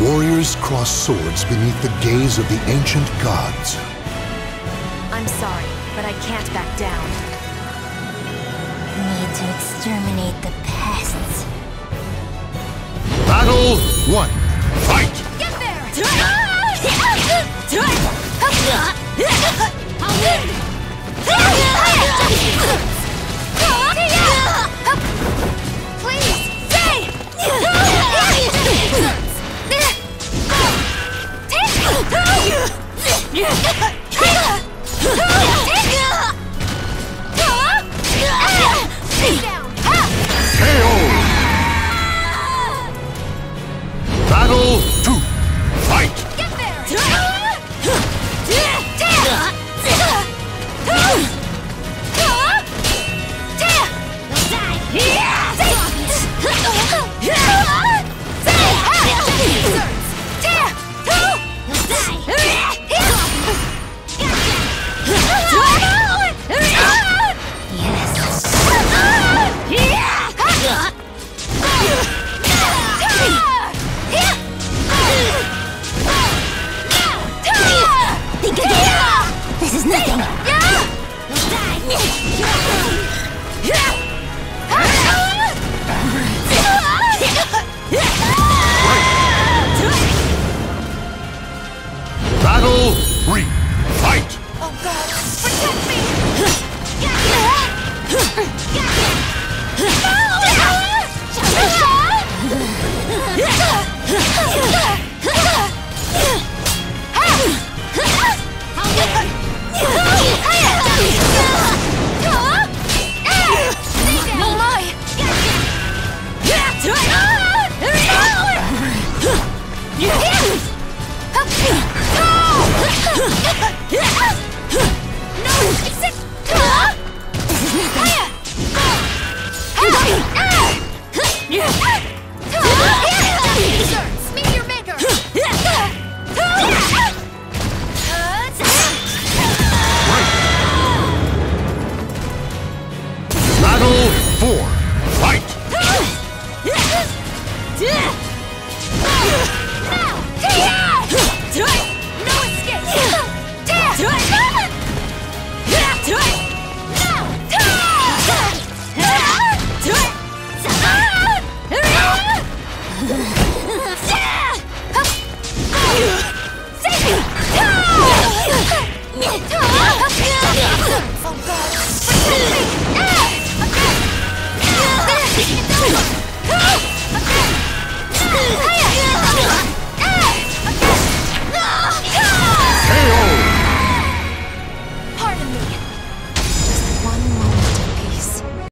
Warriors cross swords beneath the gaze of the ancient gods. I'm sorry, but I can't back down. Need to exterminate the pests. Battle one. Fight! Get there! Ah! 你 你ハハハハ! Ah!